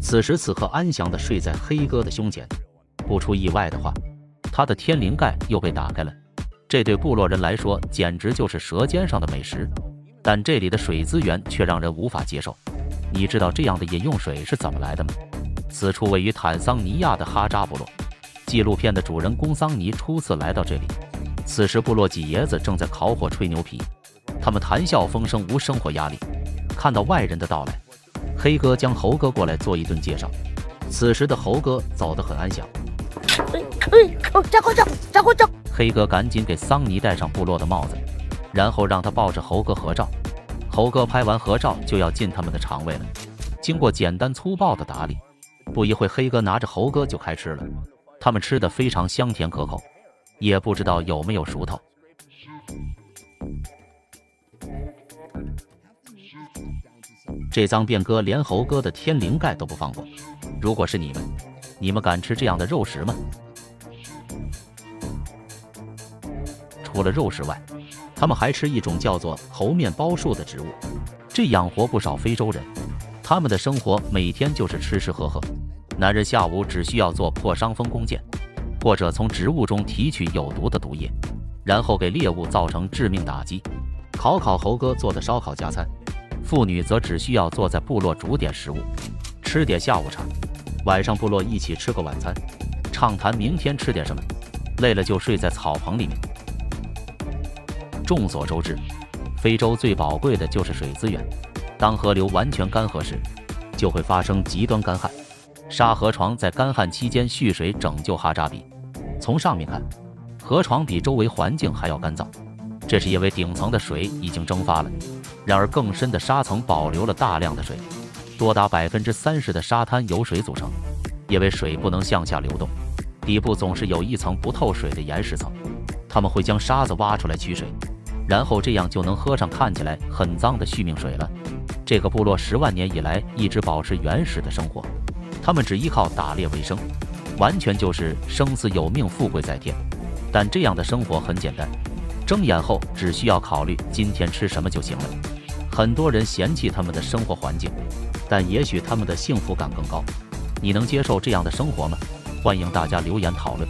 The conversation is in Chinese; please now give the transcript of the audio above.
此时此刻安详地睡在黑哥的胸前。不出意外的话，他的天灵盖又被打开了。这对部落人来说简直就是舌尖上的美食，但这里的水资源却让人无法接受。你知道这样的饮用水是怎么来的吗？此处位于坦桑尼亚的哈扎部落。纪录片的主人公桑尼初次来到这里，此时部落几爷子正在烤火吹牛皮，他们谈笑风生，无生活压力。看到外人的到来，黑哥将猴哥过来做一顿介绍。此时的猴哥走得很安详。黑哥赶紧给桑尼戴上部落的帽子，然后让他抱着猴哥合照。猴哥拍完合照就要进他们的肠胃了。经过简单粗暴的打理，不一会黑哥拿着猴哥就开吃了。他们吃的非常香甜可口，也不知道有没有熟透。这脏辫哥连猴哥的天灵盖都不放过。如果是你们，你们敢吃这样的肉食吗？除了肉食外，他们还吃一种叫做猴面包树的植物，这养活不少非洲人。他们的生活每天就是吃吃喝喝。男人下午只需要做破伤风弓箭，或者从植物中提取有毒的毒液，然后给猎物造成致命打击。烤烤猴哥做的烧烤加餐。妇女则只需要坐在部落煮点食物，吃点下午茶，晚上部落一起吃个晚餐，畅谈明天吃点什么。累了就睡在草棚里面。众所周知，非洲最宝贵的就是水资源。当河流完全干涸时，就会发生极端干旱。沙河床在干旱期间蓄水，拯救哈扎比。从上面看，河床比周围环境还要干燥，这是因为顶层的水已经蒸发了。然而，更深的沙层保留了大量的水，多达百分之三十的沙滩由水组成。因为水不能向下流动，底部总是有一层不透水的岩石层。他们会将沙子挖出来取水，然后这样就能喝上看起来很脏的续命水了。这个部落十万年以来一直保持原始的生活，他们只依靠打猎为生，完全就是生死有命，富贵在天。但这样的生活很简单，睁眼后只需要考虑今天吃什么就行了。很多人嫌弃他们的生活环境，但也许他们的幸福感更高。你能接受这样的生活吗？欢迎大家留言讨论。